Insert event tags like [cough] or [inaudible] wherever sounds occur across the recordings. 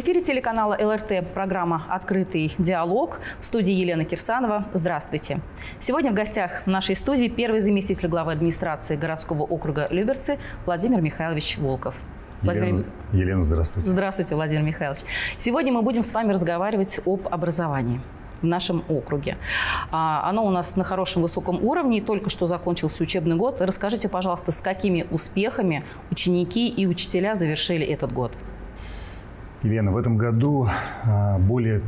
В эфире телеканала ЛРТ программа «Открытый диалог». В студии Елена Кирсанова. Здравствуйте. Сегодня в гостях в нашей студии первый заместитель главы администрации городского округа Люберцы Владимир Михайлович Волков. Владимир... Елена, Елена, здравствуйте. Здравствуйте, Владимир Михайлович. Сегодня мы будем с вами разговаривать об образовании в нашем округе. А, оно у нас на хорошем высоком уровне, только что закончился учебный год. Расскажите, пожалуйста, с какими успехами ученики и учителя завершили этот год? Елена, в этом году а, более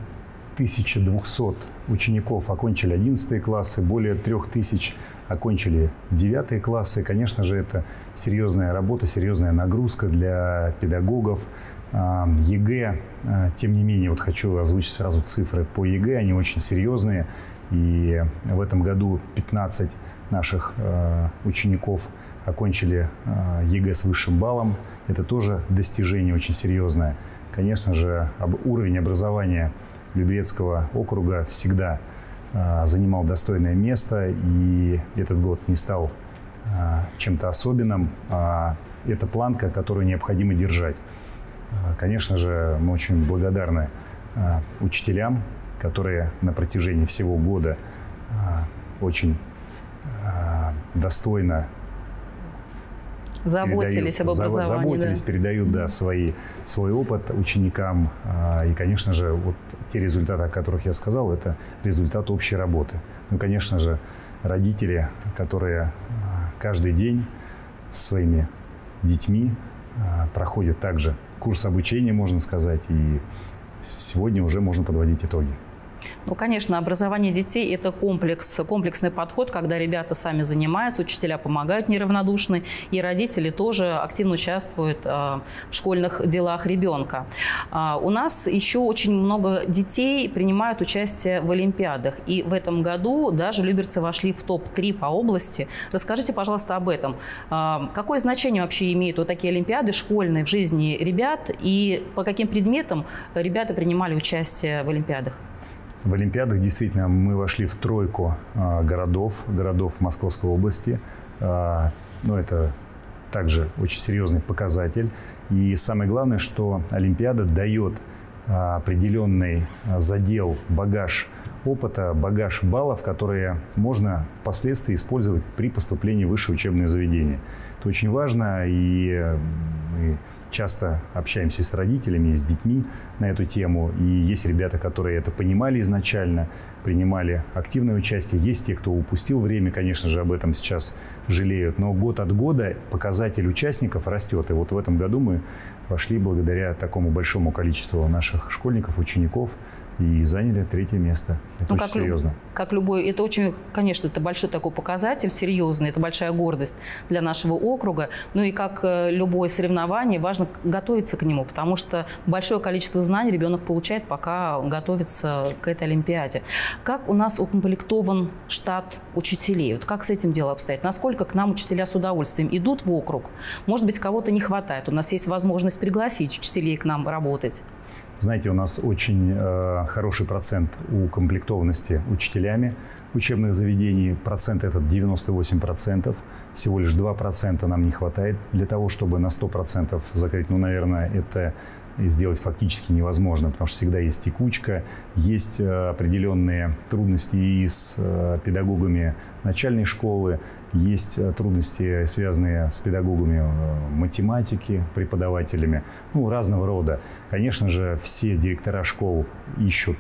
1200 учеников окончили 11 классы, более 3000 окончили 9 классы. Конечно же, это серьезная работа, серьезная нагрузка для педагогов. А, ЕГЭ, а, тем не менее, вот хочу озвучить сразу цифры по ЕГЭ, они очень серьезные. И в этом году 15 наших учеников окончили ЕГЭ с высшим баллом. Это тоже достижение очень серьезное. Конечно же, уровень образования Люберецкого округа всегда а, занимал достойное место, и этот год не стал а, чем-то особенным. А это планка, которую необходимо держать. Конечно же, мы очень благодарны учителям, которые на протяжении всего года очень достойно заботились передают, об образовании. Заботились, да. передают да, свои, свой опыт ученикам. А, и, конечно же, вот те результаты, о которых я сказал, это результат общей работы. Ну, конечно же, родители, которые а, каждый день с своими детьми а, проходят также курс обучения, можно сказать, и сегодня уже можно подводить итоги. Ну, конечно, образование детей – это комплекс, комплексный подход, когда ребята сами занимаются, учителя помогают неравнодушны, и родители тоже активно участвуют а, в школьных делах ребенка. А, у нас еще очень много детей принимают участие в Олимпиадах, и в этом году даже люберцы вошли в топ-3 по области. Расскажите, пожалуйста, об этом. А, какое значение вообще имеют вот такие Олимпиады школьные в жизни ребят, и по каким предметам ребята принимали участие в Олимпиадах? В Олимпиадах действительно мы вошли в тройку а, городов, городов Московской области. А, ну, это также очень серьезный показатель. И самое главное, что Олимпиада дает а, определенный задел, багаж опыта, багаж баллов, которые можно впоследствии использовать при поступлении в высшее учебное заведение. Это очень важно, и мы часто общаемся с родителями, с детьми на эту тему. И есть ребята, которые это понимали изначально, принимали активное участие. Есть те, кто упустил время, конечно же, об этом сейчас жалеют. Но год от года показатель участников растет. И вот в этом году мы вошли благодаря такому большому количеству наших школьников, учеников и заняли третье место. Это ну, очень как серьезно. Люб, как любой, это очень, конечно, это большой такой показатель, серьезный, это большая гордость для нашего округа. Ну и как э, любое соревнование, важно готовиться к нему, потому что большое количество знаний ребенок получает, пока готовится к этой Олимпиаде. Как у нас укомплектован штат учителей? Вот как с этим дело обстоит? Насколько к нам учителя с удовольствием идут в округ? Может быть, кого-то не хватает. У нас есть возможность пригласить учителей к нам работать. Знаете, у нас очень э, хороший процент укомплектованности учителями учебных заведений. Процент этот 98%. Всего лишь 2% нам не хватает для того, чтобы на 100% закрыть. Ну, наверное, это сделать фактически невозможно, потому что всегда есть текучка, есть э, определенные трудности и с э, педагогами начальной школы, есть э, трудности, связанные с педагогами математики, преподавателями, ну, разного рода. Конечно же, все директора школ ищут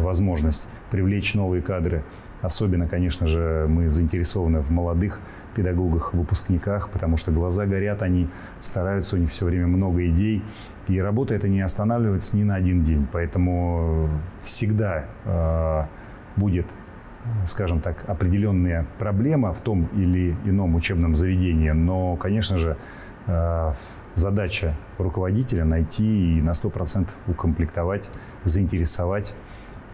возможность привлечь новые кадры. Особенно, конечно же, мы заинтересованы в молодых педагогах, выпускниках, потому что глаза горят, они стараются, у них все время много идей, и работа это не останавливается ни на один день. Поэтому всегда э, будет скажем так, определенная проблема в том или ином учебном заведении, но, конечно же, э, задача руководителя найти и на 100% укомплектовать, заинтересовать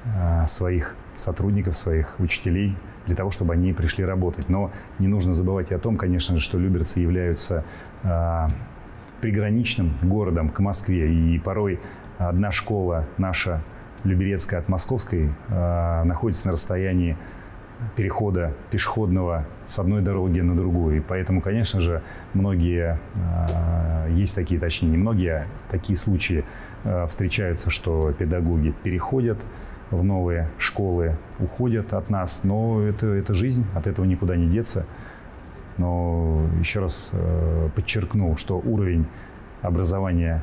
э, своих сотрудников, своих учителей для того, чтобы они пришли работать. Но не нужно забывать и о том, конечно же, что Люберцы являются э, приграничным городом к Москве. И порой одна школа наша, Люберецкая от Московской, э, находится на расстоянии перехода пешеходного с одной дороги на другую. И поэтому, конечно же, многие, э, есть такие, точнее, не многие, а такие случаи э, встречаются, что педагоги переходят в новые школы, уходят от нас, но это, это жизнь, от этого никуда не деться. Но еще раз э, подчеркну, что уровень образования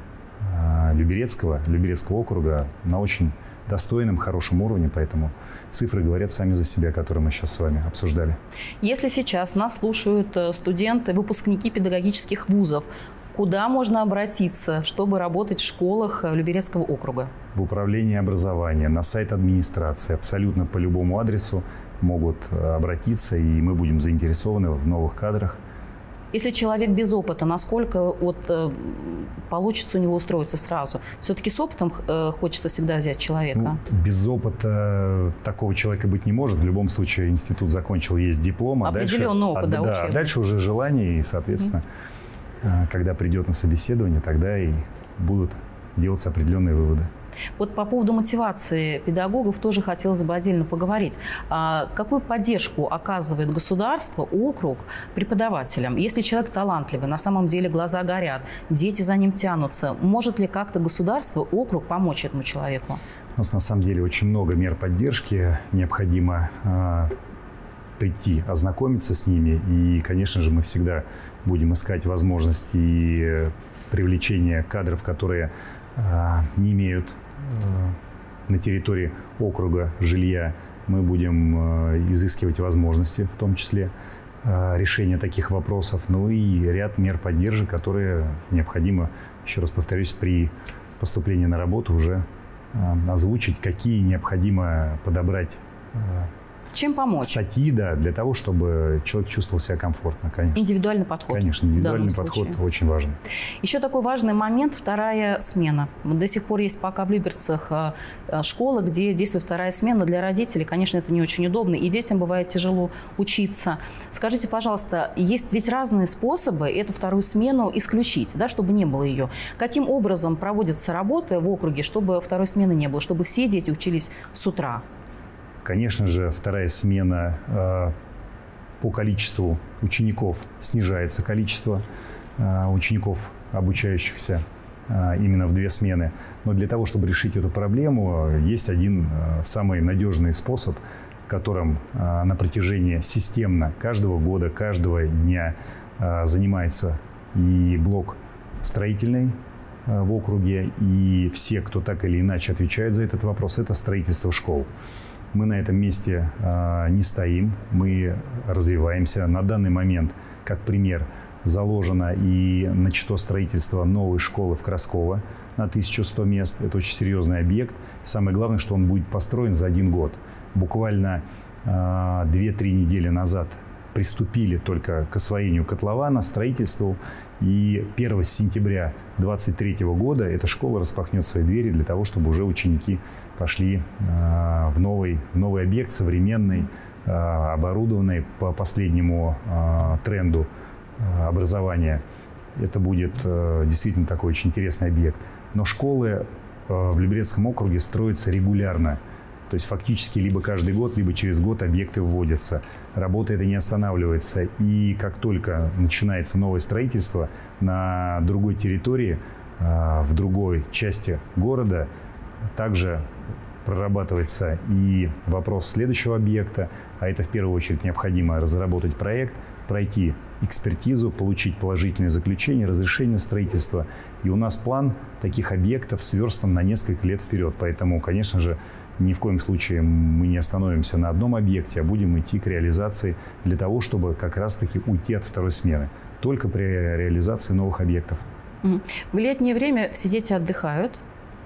Люберецкого, Люберецкого округа на очень достойном, хорошем уровне, поэтому цифры говорят сами за себя, которые мы сейчас с вами обсуждали. Если сейчас нас слушают э, студенты, выпускники педагогических вузов, куда можно обратиться, чтобы работать в школах э, Люберецкого округа? В управление образования, на сайт администрации, абсолютно по любому адресу могут э, обратиться, и мы будем заинтересованы в новых кадрах – если человек без опыта, насколько вот, э, получится у него устроиться сразу? Все-таки с опытом э, хочется всегда взять человека. Ну, без опыта такого человека быть не может. В любом случае институт закончил, есть диплом. А Определенный дальше, опыт, а, да, да, дальше уже желание, и, соответственно, mm-hmm. когда придет на собеседование, тогда и будут делаться определенные выводы. Вот по поводу мотивации педагогов тоже хотелось бы отдельно поговорить. А какую поддержку оказывает государство, округ преподавателям? Если человек талантливый, на самом деле глаза горят, дети за ним тянутся, может ли как-то государство, округ помочь этому человеку? У нас на самом деле очень много мер поддержки. Необходимо э, прийти, ознакомиться с ними. И, конечно же, мы всегда будем искать возможности привлечения кадров, которые э, не имеют Э, на территории округа жилья мы будем э, изыскивать возможности, в том числе э, решения таких вопросов, ну и ряд мер поддержки, которые необходимо, еще раз повторюсь, при поступлении на работу уже озвучить, какие необходимо подобрать чем помочь? Статьи, да, для того, чтобы человек чувствовал себя комфортно, конечно. Индивидуальный подход. Конечно, индивидуальный подход случае. очень важен. Еще такой важный момент – вторая смена. До сих пор есть пока в Люберцах э, э, школа, где действует вторая смена. Для родителей, конечно, это не очень удобно, и детям бывает тяжело учиться. Скажите, пожалуйста, есть ведь разные способы эту вторую смену исключить, да, чтобы не было ее. Каким образом проводятся работы в округе, чтобы второй смены не было, чтобы все дети учились с утра? Конечно же, вторая смена э, по количеству учеников снижается количество э, учеников, обучающихся э, именно в две смены. Но для того, чтобы решить эту проблему, есть один самый надежный способ, которым на протяжении системно каждого года, каждого дня занимается и блок строительный в округе, и все, кто так или иначе отвечает за этот вопрос, это строительство школ. Мы на этом месте э, не стоим, мы развиваемся. На данный момент, как пример, заложено и начато строительство новой школы в Красково на 1100 мест. Это очень серьезный объект. Самое главное, что он будет построен за один год. Буквально э, 2-3 недели назад приступили только к освоению котлована, строительству. И 1 сентября 2023 года эта школа распахнет свои двери для того, чтобы уже ученики пошли э, в новый, новый объект, современный, э, оборудованный по последнему э, тренду образования. Это будет действительно такой очень интересный объект. Но школы в Люберецком округе строятся регулярно. То есть фактически либо каждый год, либо через год объекты вводятся. Работа это не останавливается. И как только начинается новое строительство на другой территории, в другой части города, также прорабатывается и вопрос следующего объекта, а это в первую очередь необходимо разработать проект, пройти экспертизу, получить положительное заключение, разрешение строительства. И у нас план таких объектов сверстан на несколько лет вперед. Поэтому, конечно же, ни в коем случае мы не остановимся на одном объекте, а будем идти к реализации для того, чтобы как раз-таки уйти от второй смены. Только при реализации новых объектов. В летнее время все дети отдыхают,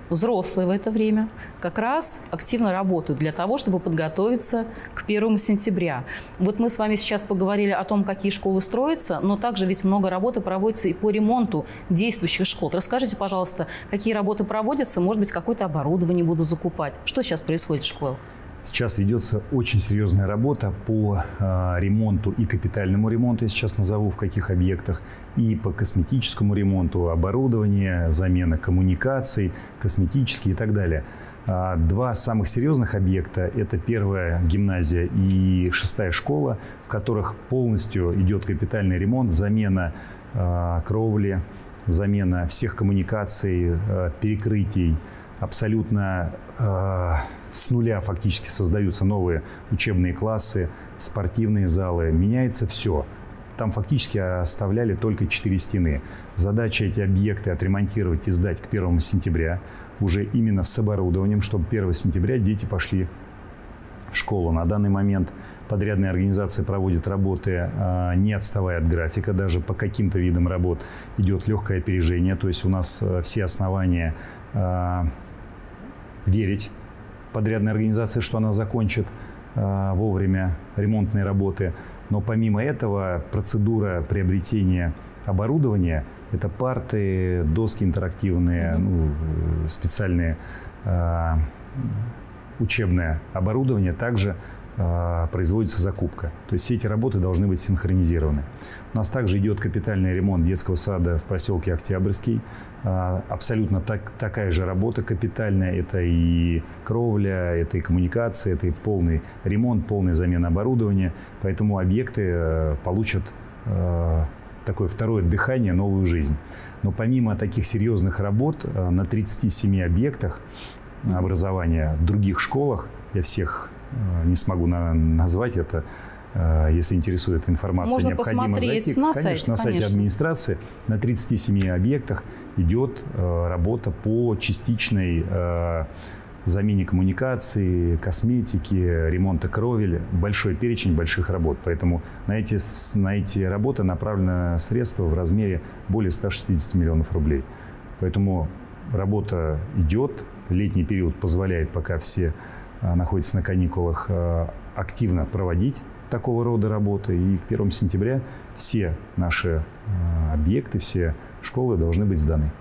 взрослые в это время как раз активно работают для того, чтобы подготовиться к первому сентября. Вот мы с вами сейчас поговорили о том, какие школы строятся, но также ведь много работы проводится и по ремонту действующих школ. Расскажите, пожалуйста, какие работы проводятся, может быть, какое-то оборудование буду закупать. Что сейчас происходит в школах? Сейчас ведется очень серьезная работа по э, ремонту и капитальному ремонту, я сейчас назову в каких объектах, и по косметическому ремонту оборудования, замена коммуникаций, косметические и так далее. А, два самых серьезных объекта – это первая гимназия и шестая школа, в которых полностью идет капитальный ремонт, замена э, кровли, замена всех коммуникаций, перекрытий, абсолютно э, с нуля фактически создаются новые учебные классы, спортивные залы, меняется все. Там фактически оставляли только четыре стены. Задача эти объекты отремонтировать и сдать к 1 сентября, уже именно с оборудованием, чтобы 1 сентября дети пошли в школу. На данный момент подрядные организации проводят работы, а, не отставая от графика, даже по каким-то видам работ идет легкое опережение, то есть у нас э, все основания а, верить подрядной организации, что она закончит а, вовремя ремонтные работы. Но помимо этого процедура приобретения оборудования – это парты, доски интерактивные, ну, специальные учебное оборудование также э, производится закупка. То есть все эти работы должны быть синхронизированы. У нас также идет капитальный ремонт детского сада в поселке Октябрьский. Э, абсолютно так, такая же работа капитальная. Это и кровля, это и коммуникация, это и полный ремонт, полная замена оборудования. Поэтому объекты э, получат э, такое второе дыхание, новую жизнь. Но помимо таких серьезных работ э, на 37 объектах образования в других школах. Я всех э, не смогу назвать это. Э, если интересует информация, Можно необходимо зайти. На конечно, сайте, на сайте конечно. администрации на 37 объектах идет э, работа по частичной замене коммуникации, косметики, ремонта кровель, большой перечень больших работ. Поэтому на эти, на эти работы направлено средства в размере более 160 миллионов рублей. Поэтому работа идет, летний период позволяет, пока все а, находятся на каникулах, а, активно проводить такого рода работы. И к 1 сентября все наши а, объекты, все школы должны быть сданы.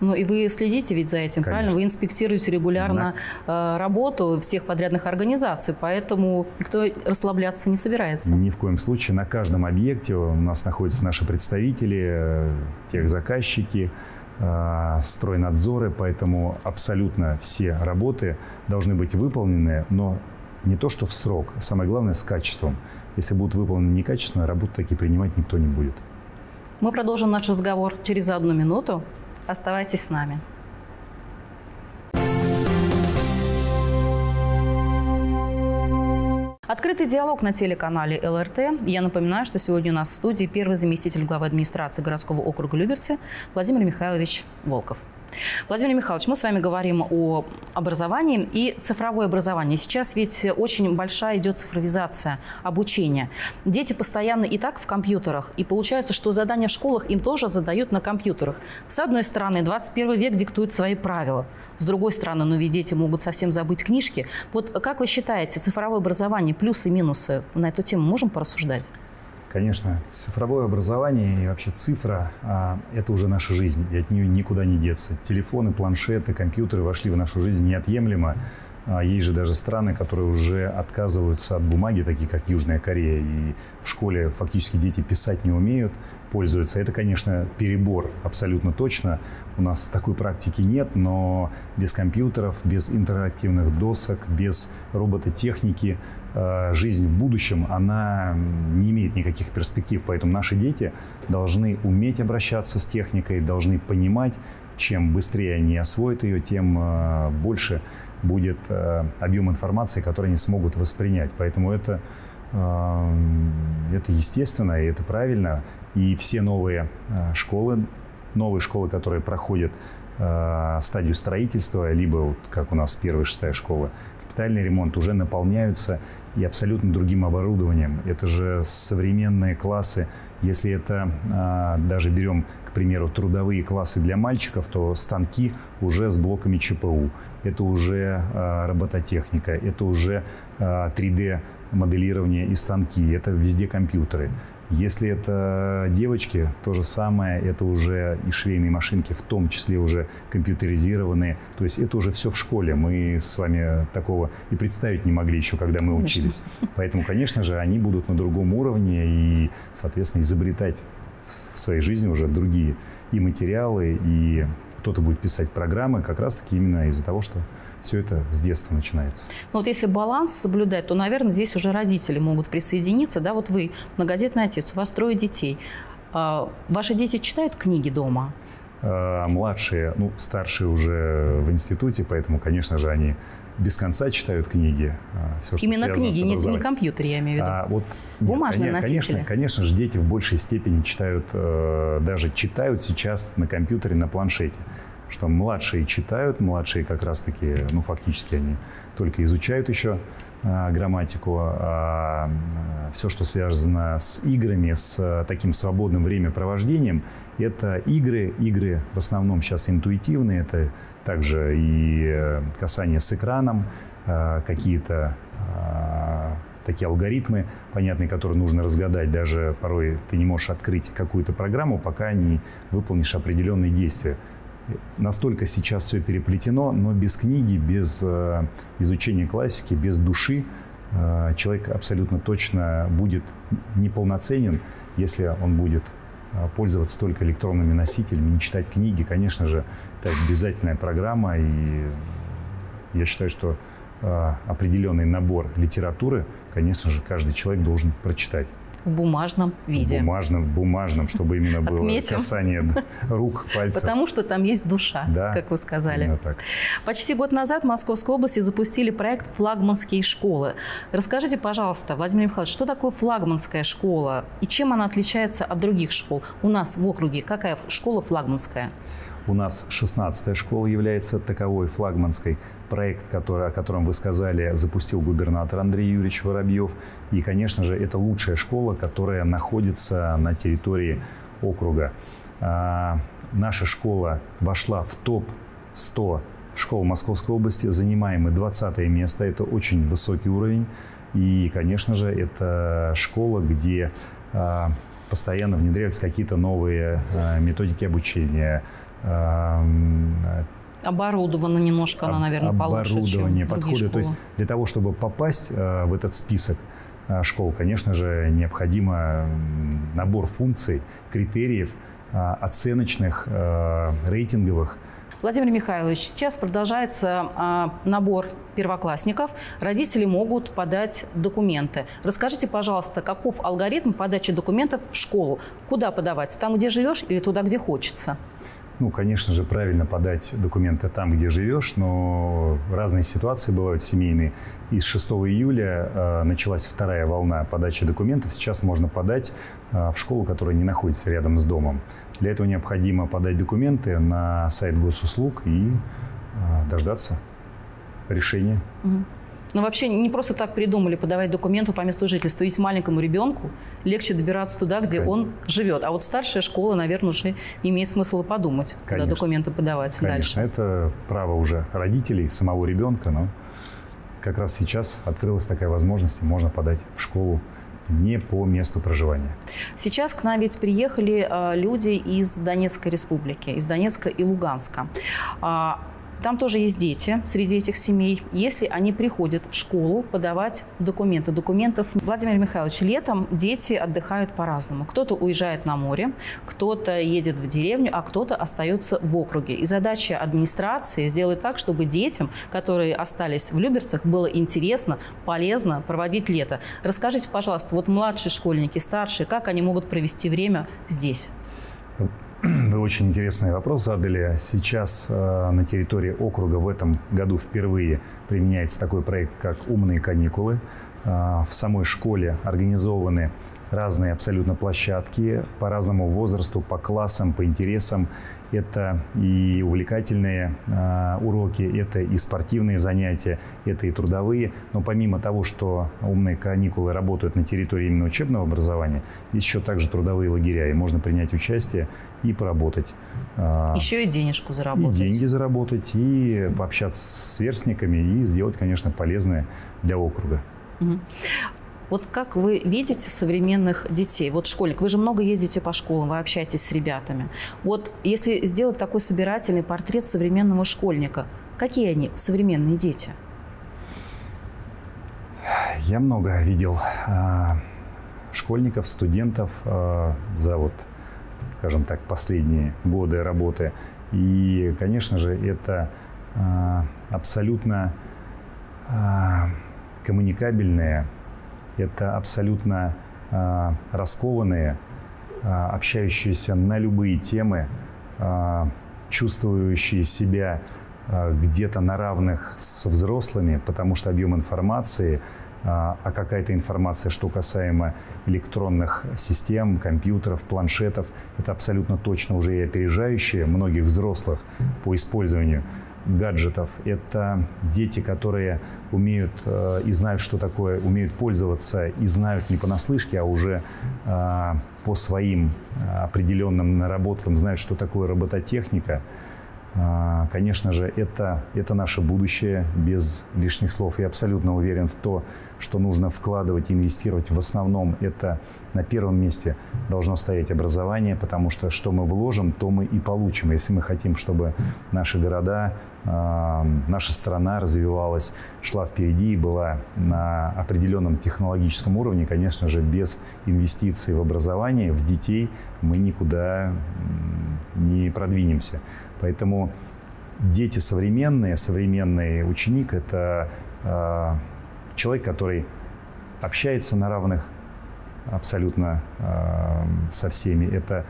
Ну и вы следите ведь за этим, Конечно. правильно? Вы инспектируете регулярно да. работу всех подрядных организаций, поэтому никто расслабляться не собирается. Ни в коем случае. На каждом объекте у нас находятся наши представители, э, тех заказчики, Э, стройнадзоры, поэтому абсолютно все работы должны быть выполнены, но не то, что в срок, а самое главное с качеством. Если будут выполнены некачественно, работу таки принимать никто не будет. Мы продолжим наш разговор через одну минуту. Оставайтесь с нами. Открытый диалог на телеканале ЛРТ. Я напоминаю, что сегодня у нас в студии первый заместитель главы администрации городского округа Люберцы Владимир Михайлович Волков. Владимир Михайлович, мы с вами говорим о образовании и цифровое образование. Сейчас ведь очень большая идет цифровизация обучения. Дети постоянно и так в компьютерах, и получается, что задания в школах им тоже задают на компьютерах. С одной стороны, 21 век диктует свои правила. С другой стороны, ну ведь дети могут совсем забыть книжки. Вот как вы считаете, цифровое образование, плюсы и минусы на эту тему можем порассуждать? Конечно, цифровое образование и вообще цифра а, – это уже наша жизнь, и от нее никуда не деться. Телефоны, планшеты, компьютеры вошли в нашу жизнь неотъемлемо. А, есть же даже страны, которые уже отказываются от бумаги, такие как Южная Корея, и в школе фактически дети писать не умеют, пользуются. Это, конечно, перебор, абсолютно точно. У нас такой практики нет, но без компьютеров, без интерактивных досок, без робототехники жизнь в будущем, она не имеет никаких перспектив. Поэтому наши дети должны уметь обращаться с техникой, должны понимать, чем быстрее они освоят ее, тем э, больше будет э, объем информации, который они смогут воспринять. Поэтому это, это естественно и это правильно. И все новые школы, новые школы, которые проходят стадию строительства, либо, вот, как у нас первая шестая школа, капитальный ремонт, уже наполняются и абсолютно другим оборудованием. Это же современные классы. Если это а, даже берем, к примеру, трудовые классы для мальчиков, то станки уже с блоками ЧПУ. Это уже а, робототехника, это уже а, 3D моделирование и станки, это везде компьютеры. Если это девочки, то же самое, это уже и швейные машинки, в том числе уже компьютеризированные. То есть это уже все в школе. Мы с вами такого и представить не могли еще, когда мы конечно. учились. Поэтому, конечно же, они будут на другом уровне и, соответственно, изобретать в своей жизни уже другие и материалы, и кто-то будет писать программы как раз-таки именно из-за того, что все это с детства начинается. Ну вот если баланс соблюдать, то, наверное, здесь уже родители могут присоединиться. Да, вот вы многодетный отец, у вас трое детей. А, ваши дети читают книги дома? Младшие, ну, старшие уже в институте, поэтому, конечно же, они без конца читают книги. Все, что Именно книги, не, не компьютер, я имею в виду. А, вот, Бумажные нет, конечно, носители. Конечно же, дети в большей степени читают, даже читают сейчас на компьютере, на планшете что младшие читают, младшие как раз-таки, ну, фактически они только изучают еще а, грамматику, а, а все, что связано с играми, с а, таким свободным времяпровождением, это игры, игры в основном сейчас интуитивные, это также и э, касание с экраном, а, какие-то такие алгоритмы, понятные, которые нужно разгадать. Даже порой ты не можешь открыть какую-то программу, пока не выполнишь определенные действия настолько сейчас все переплетено, но без книги, без э, изучения классики, без души э, человек абсолютно точно будет неполноценен, если он будет э, пользоваться только электронными носителями, не читать книги. Конечно же, это обязательная программа, и я считаю, что определенный набор литературы, конечно же, каждый человек должен прочитать в бумажном виде. В бумажном, в бумажном, чтобы именно было Отметим. касание рук, пальцев. Потому что там есть душа, да, как вы сказали. Так. Почти год назад в Московской области запустили проект «Флагманские школы». Расскажите, пожалуйста, Владимир Михайлович, что такое флагманская школа и чем она отличается от других школ? У нас в округе какая школа флагманская? У нас 16-я школа является таковой флагманской проект, который, о котором вы сказали, запустил губернатор Андрей Юрьевич Воробьев. И, конечно же, это лучшая школа, которая находится на территории округа. А, наша школа вошла в топ-100 школ Московской области, занимаем мы 20 место. Это очень высокий уровень. И, конечно же, это школа, где а, постоянно внедряются какие-то новые а, методики обучения, Оборудовано немножко она, наверное, получше, чем подходит. Школы. То есть для того, чтобы попасть э, в этот список э, школ, конечно же, необходимо набор функций, критериев, э, оценочных, рейтинговых. Владимир Михайлович, сейчас продолжается набор первоклассников. Родители могут подать документы. Расскажите, пожалуйста, каков алгоритм подачи документов в школу? Куда подавать? Там, где живешь или туда, где хочется? Ну, конечно же, правильно подать документы там, где живешь, но разные ситуации бывают семейные. И с 6 июля э, началась вторая волна подачи документов. Сейчас можно подать э, в школу, которая не находится рядом с домом. Для этого необходимо подать документы на сайт госуслуг и э, дождаться решения. Угу. Но вообще не просто так придумали подавать документы по месту жительства. Ведь маленькому ребенку легче добираться туда, где Конечно. он живет. А вот старшая школа, наверное, уже имеет смысл подумать, Конечно. куда документы подавать Конечно. дальше. Это право уже родителей, самого ребенка. Но как раз сейчас открылась такая возможность, и можно подать в школу не по месту проживания. Сейчас к нам ведь приехали э, люди из Донецкой республики, из Донецка и Луганска. Там тоже есть дети среди этих семей. Если они приходят в школу подавать документы, документов Владимир Михайлович, летом дети отдыхают по-разному. Кто-то уезжает на море, кто-то едет в деревню, а кто-то остается в округе. И задача администрации сделать так, чтобы детям, которые остались в Люберцах, было интересно, полезно проводить лето. Расскажите, пожалуйста, вот младшие школьники, старшие, как они могут провести время здесь? [clears throat] Вы очень интересный вопрос задали. Сейчас э, на территории округа в этом году впервые применяется такой проект, как «Умные каникулы». Э, в самой школе организованы разные абсолютно площадки по разному возрасту, по классам, по интересам. Это и увлекательные э, уроки, это и спортивные занятия, это и трудовые. Но помимо того, что умные каникулы работают на территории именно учебного образования, есть еще также трудовые лагеря, и можно принять участие и поработать. А, еще и денежку заработать. И деньги заработать, и пообщаться с сверстниками, и сделать, конечно, полезное для округа. Угу. Вот как вы видите современных детей? Вот школьник, вы же много ездите по школам, вы общаетесь с ребятами. Вот если сделать такой собирательный портрет современного школьника, какие они, современные дети? Я много видел э, школьников, студентов э, за вот, скажем так, последние годы работы. И, конечно же, это э, абсолютно коммуникабельные это абсолютно э, раскованные, э, общающиеся на любые темы чувствующие себя где-то на равных с взрослыми, потому что объем информации – а, а какая-то информация, что касаемо электронных систем, компьютеров, планшетов, это абсолютно точно уже и опережающие многих взрослых по использованию гаджетов. Это дети, которые умеют э, и знают, что такое, умеют пользоваться и знают не понаслышке, а уже э, по своим определенным наработкам знают, что такое робототехника – конечно же, это, это наше будущее, без лишних слов. Я абсолютно уверен в то, что нужно вкладывать, инвестировать. В основном это на первом месте должно стоять образование, потому что что мы вложим, то мы и получим. Если мы хотим, чтобы наши города, наша страна развивалась, шла впереди и была на определенном технологическом уровне, конечно же, без инвестиций в образование, в детей мы никуда не продвинемся. Поэтому дети современные, современный ученик – это э, человек, который общается на равных абсолютно со всеми. Это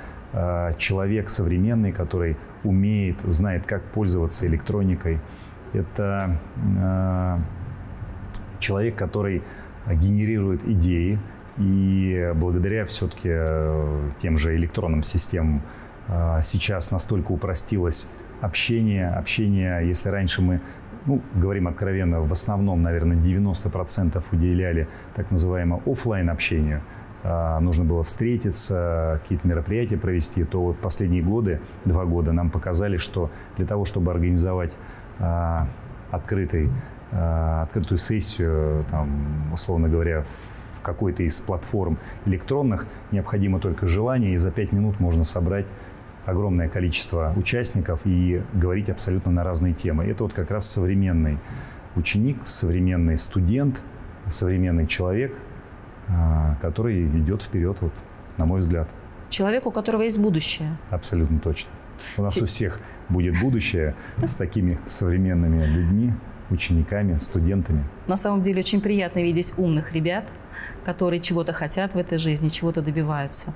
человек современный, который умеет, знает, как пользоваться электроникой. Это э, человек, который генерирует идеи, и благодаря все-таки тем же электронным системам сейчас настолько упростилось общение. Общение, если раньше мы, ну, говорим откровенно, в основном, наверное, 90% уделяли так называемому офлайн общению, нужно было встретиться, какие-то мероприятия провести, то вот последние годы, два года, нам показали, что для того, чтобы организовать а, открытый, открытую сессию, там, условно говоря, в какой-то из платформ электронных, необходимо только желание, и за пять минут можно собрать огромное количество участников и говорить абсолютно на разные темы. Это вот как раз современный ученик, современный студент, современный человек, а, который идет вперед, вот, на мой взгляд. Человек, у которого есть будущее. Абсолютно точно. У нас у всех будет будущее с такими современными людьми, учениками, студентами. На самом деле очень приятно видеть умных ребят, которые чего-то хотят в этой жизни, чего-то добиваются.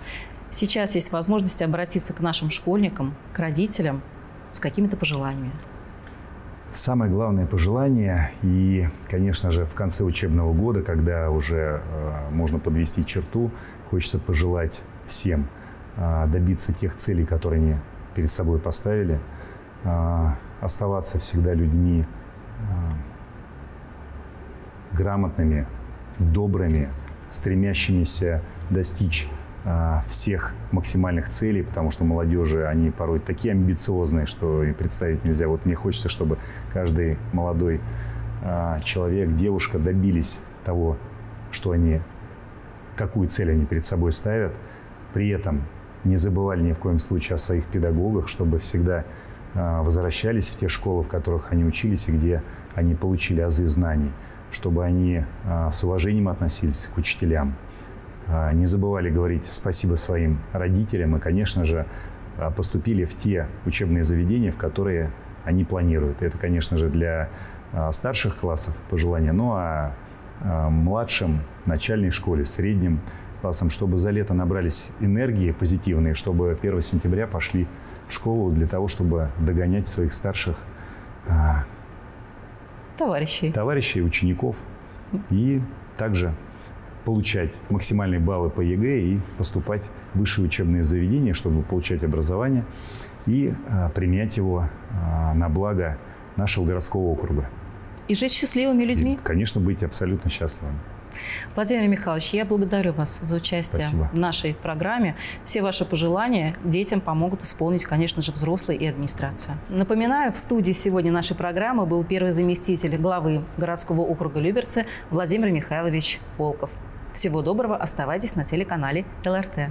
Сейчас есть возможность обратиться к нашим школьникам, к родителям с какими-то пожеланиями. Самое главное пожелание, и, конечно же, в конце учебного года, когда уже э, можно подвести черту, хочется пожелать всем э, добиться тех целей, которые они перед собой поставили, э, оставаться всегда людьми э, грамотными, добрыми, стремящимися достичь всех максимальных целей, потому что молодежи, они порой такие амбициозные, что и представить нельзя. Вот мне хочется, чтобы каждый молодой а, человек, девушка добились того, что они, какую цель они перед собой ставят, при этом не забывали ни в коем случае о своих педагогах, чтобы всегда а, возвращались в те школы, в которых они учились и где они получили азы знаний, чтобы они с уважением относились к учителям, а, не забывали говорить спасибо своим родителям и, конечно же, а, поступили в те учебные заведения, в которые они планируют. Это, конечно же, для а, старших классов пожелания, ну а младшим, начальной школе, средним классам, чтобы за лето набрались энергии позитивные, чтобы 1 сентября пошли в школу для того, чтобы догонять своих старших товарищей, товарищей учеников и также получать максимальные баллы по ЕГЭ и поступать в высшие учебные заведения, чтобы получать образование и а, применять его а, на благо нашего городского округа. И жить счастливыми людьми? И, конечно, быть абсолютно счастливыми. Владимир Михайлович, я благодарю вас за участие Спасибо. в нашей программе. Все ваши пожелания детям помогут исполнить, конечно же, взрослые и администрация. Напоминаю, в студии сегодня нашей программы был первый заместитель главы городского округа Люберцы Владимир Михайлович Волков. Всего доброго, оставайтесь на телеканале ЛРТ.